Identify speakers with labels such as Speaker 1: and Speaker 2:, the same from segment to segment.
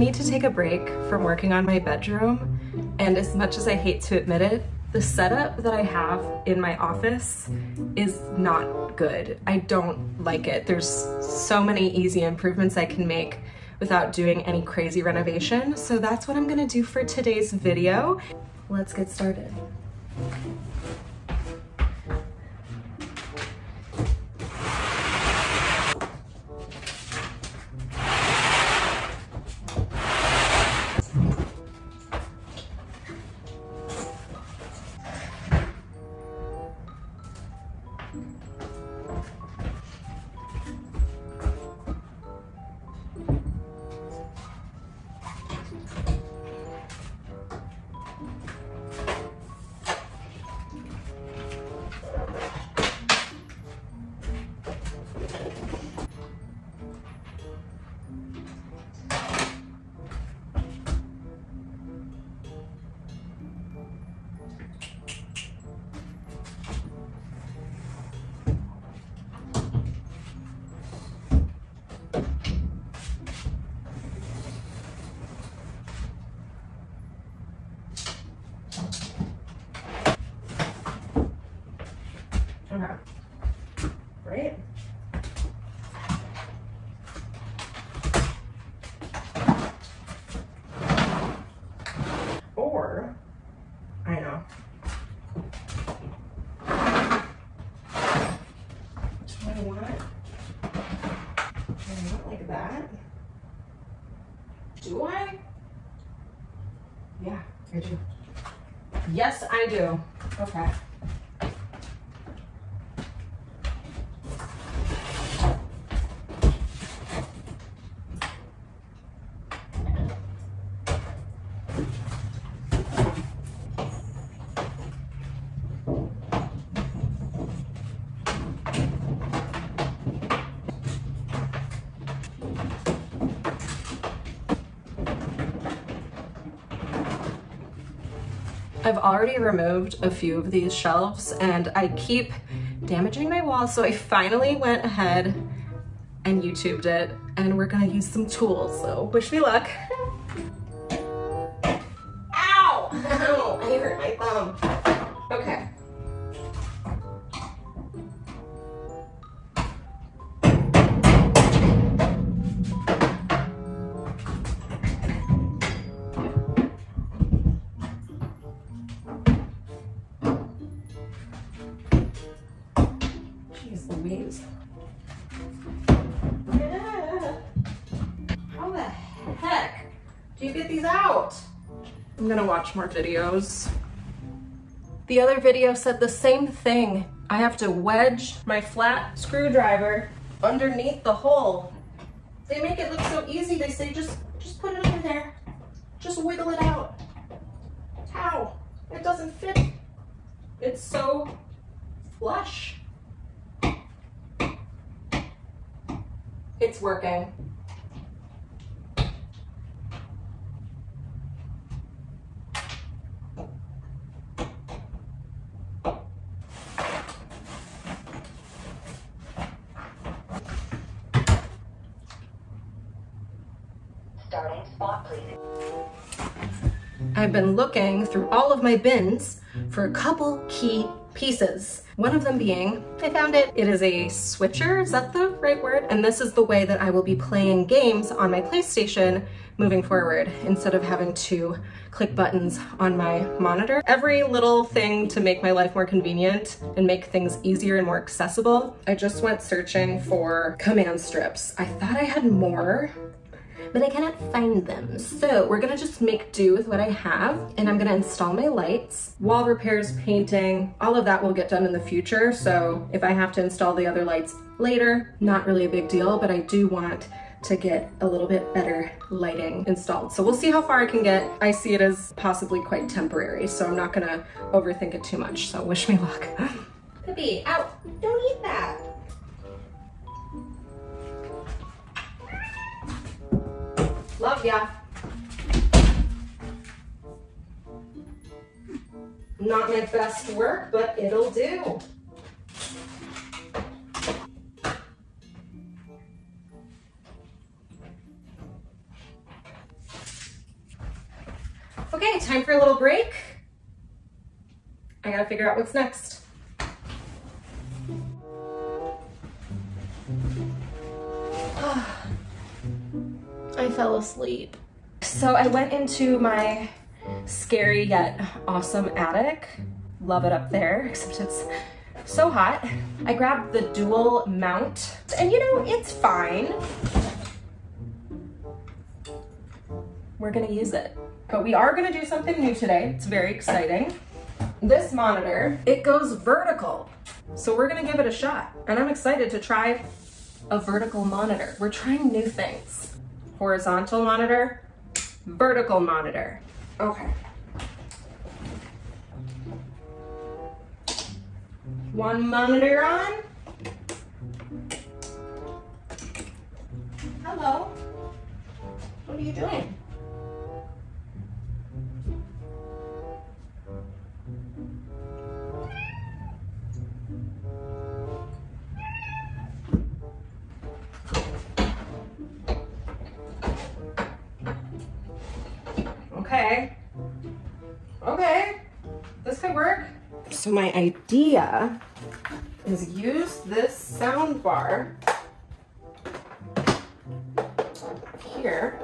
Speaker 1: need to take a break from working on my bedroom. And as much as I hate to admit it, the setup that I have in my office is not good. I don't like it. There's so many easy improvements I can make without doing any crazy renovation. So that's what I'm gonna do for today's video. Let's get started. Okay. Right? Or, I know. I want I want like that? Do I? Yeah, I do. Yes, I do. Okay. I've already removed a few of these shelves and I keep damaging my wall. So I finally went ahead and YouTubed it and we're gonna use some tools. So wish me luck. Ow! Ow! I hurt my thumb. Okay. These out? I'm gonna watch more videos. The other video said the same thing. I have to wedge my flat screwdriver underneath the hole. They make it look so easy. They say just, just put it under there. Just wiggle it out. How? It doesn't fit. It's so flush. It's working. I've been looking through all of my bins for a couple key pieces. One of them being, I found it, it is a switcher, is that the right word? And this is the way that I will be playing games on my PlayStation moving forward instead of having to click buttons on my monitor. Every little thing to make my life more convenient and make things easier and more accessible. I just went searching for command strips. I thought I had more, but I cannot find them. So we're gonna just make do with what I have and I'm gonna install my lights. Wall repairs, painting, all of that will get done in the future. So if I have to install the other lights later, not really a big deal, but I do want to get a little bit better lighting installed. So we'll see how far I can get. I see it as possibly quite temporary, so I'm not gonna overthink it too much. So wish me luck. Pippi, out, don't eat that. Love ya. Not my best work, but it'll do. Okay, time for a little break. I gotta figure out what's next. Fell asleep. So I went into my scary yet awesome attic. Love it up there, except it's so hot. I grabbed the dual mount and you know, it's fine. We're gonna use it. But we are gonna do something new today. It's very exciting. This monitor, it goes vertical. So we're gonna give it a shot. And I'm excited to try a vertical monitor. We're trying new things. Horizontal monitor, vertical monitor. Okay. One monitor on. Hello. What are you doing? Okay. Okay. This could work. So my idea is use this sound bar here.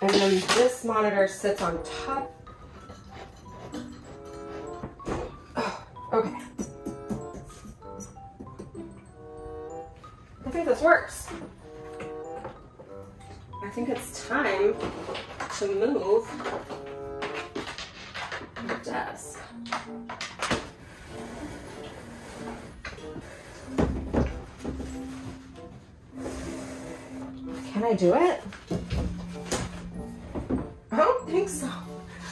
Speaker 1: And then this monitor sits on top. Oh, okay. I think this works. I think it's time to move the desk. Can I do it? I don't think so.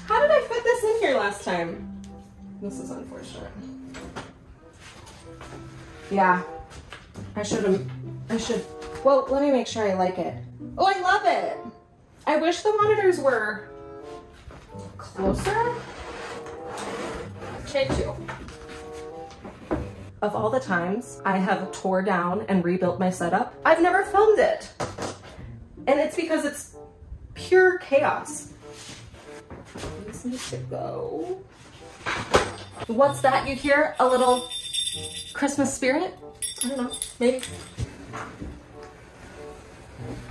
Speaker 1: How did I put this in here last time? This is unfortunate. Yeah, I should have, I should, well, let me make sure I like it. Oh, I love it. I wish the monitors were closer. Two. Of all the times I have tore down and rebuilt my setup, I've never filmed it. And it's because it's pure chaos. This needs to go. What's that you hear? A little Christmas spirit? I don't know, maybe.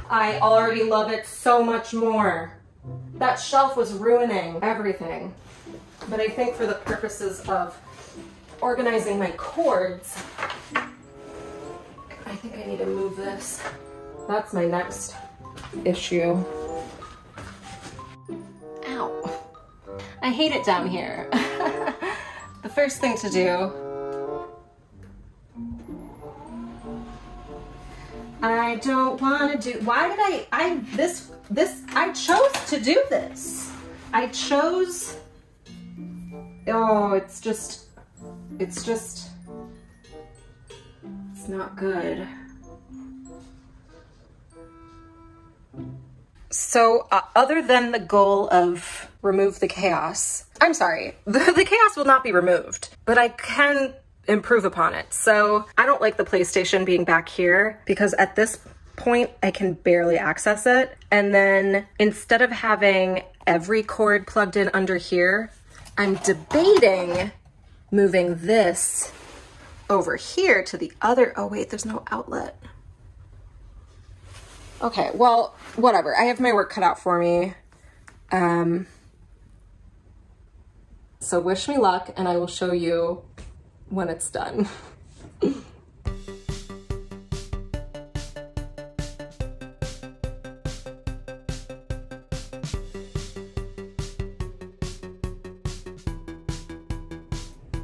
Speaker 1: I already love it so much more. That shelf was ruining everything. But I think for the purposes of organizing my cords, I think I need to move this. That's my next issue. Ow. I hate it down here. the first thing to do I don't want to do, why did I, I, this, this, I chose to do this. I chose, oh, it's just, it's just, it's not good. So uh, other than the goal of remove the chaos, I'm sorry, the, the chaos will not be removed, but I can improve upon it. So I don't like the PlayStation being back here because at this point I can barely access it. And then instead of having every cord plugged in under here, I'm debating moving this over here to the other, oh wait, there's no outlet. Okay, well, whatever. I have my work cut out for me. Um, so wish me luck and I will show you when it's done.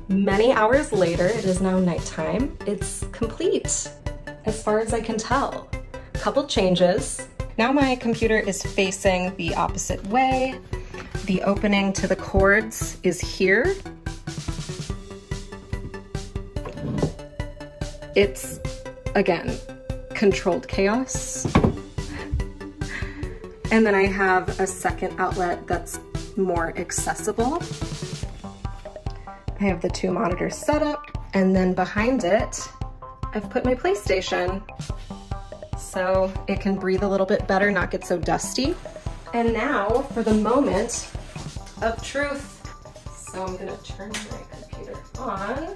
Speaker 1: Many hours later, it is now nighttime. It's complete, as far as I can tell. Couple changes. Now my computer is facing the opposite way. The opening to the cords is here. It's, again, controlled chaos. And then I have a second outlet that's more accessible. I have the two monitors set up, and then behind it, I've put my PlayStation so it can breathe a little bit better, not get so dusty. And now for the moment of truth. So I'm gonna turn my computer on.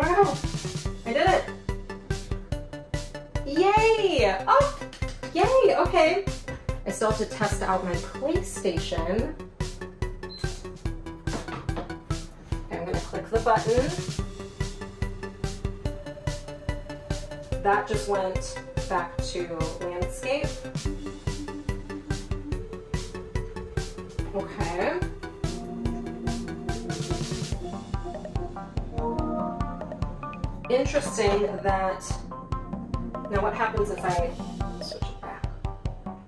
Speaker 1: Wow, I did it. Yay! Oh, yay, okay. I still have to test out my PlayStation. I'm gonna click the button. That just went back to landscape. Okay. Interesting that, now what happens if I switch it back?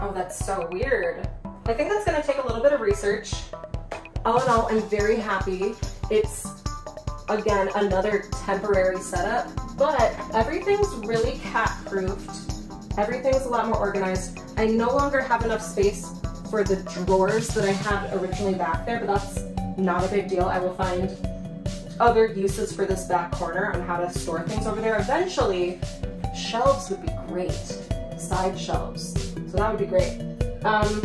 Speaker 1: Oh, that's so weird. I think that's gonna take a little bit of research. All in all, I'm very happy. It's, again, another temporary setup, but everything's really cat-proofed. Everything's a lot more organized. I no longer have enough space for the drawers that I had originally back there, but that's not a big deal. I will find other uses for this back corner on how to store things over there. Eventually, shelves would be great, side shelves. So that would be great. Um,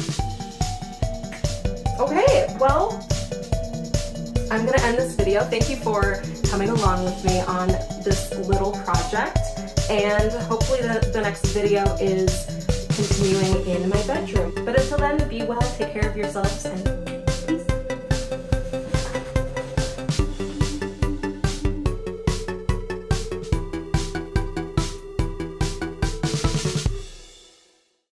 Speaker 1: okay, well, I'm gonna end this video. Thank you for coming along with me on this little project. And hopefully the, the next video is continuing in my bedroom. But until then, be well, take care of yourselves, and